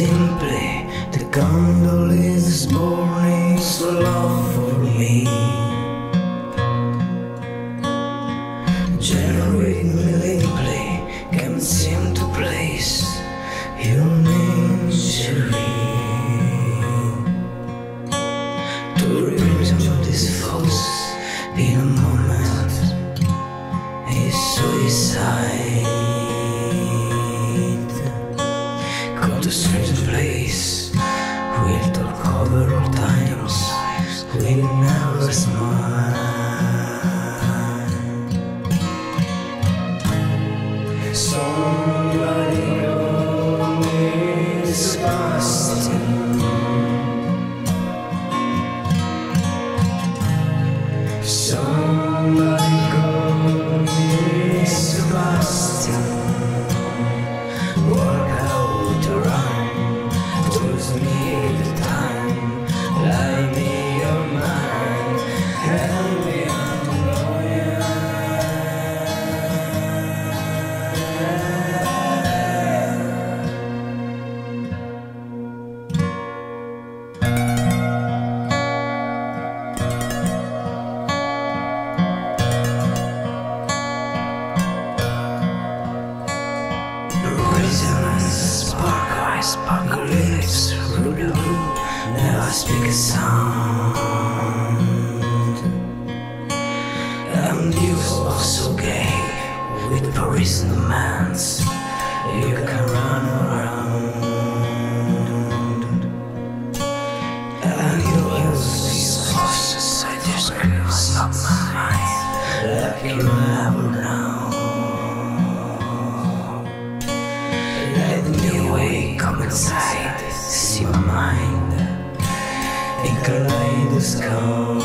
simply the candle is burning so love for me. Generating melancholy can't seem to place your name, cherie. To repent this false To certain place, we'll talk over all times, we'll never smile. Somebody me Sebastian. Somebody sound. And you are so gay with Parisian demands, you can run around. And you always lost inside your screams of my mind, like you Somebody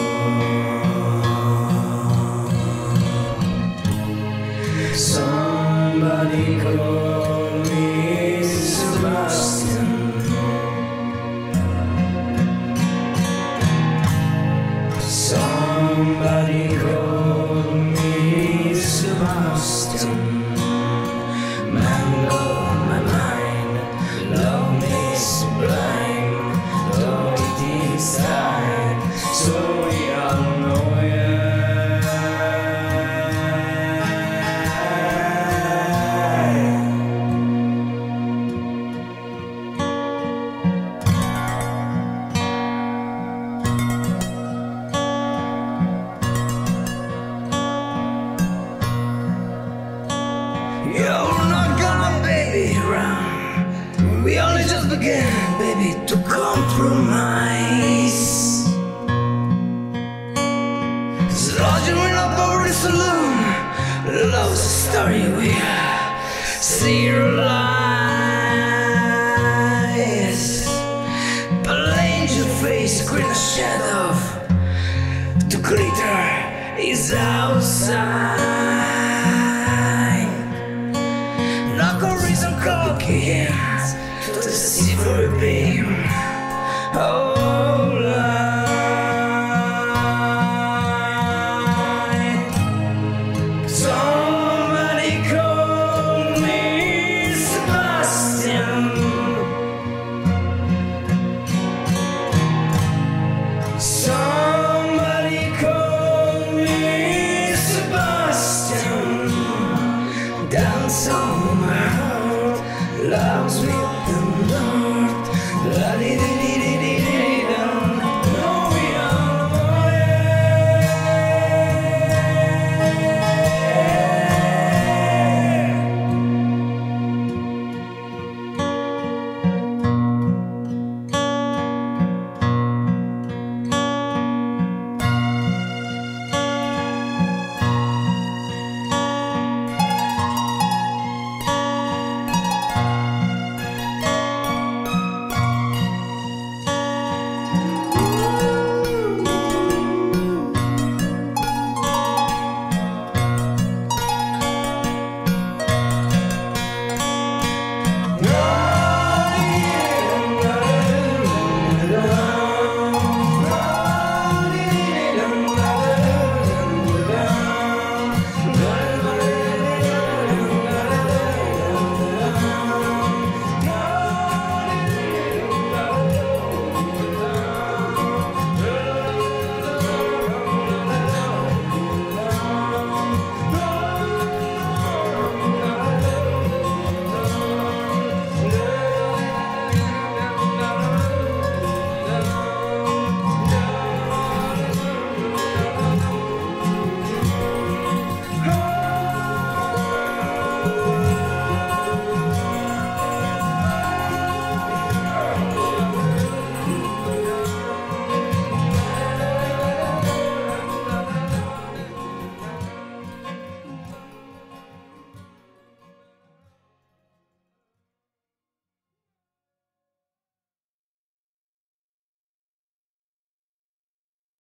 began, baby, to compromise. Sludging up over the saloon. Love's a story we lies. Paint your face, a shadow. The glitter is outside. Knock a reason cocky hands to see for a beam. Oh, light. Somebody call me Sebastian. Somebody me loves with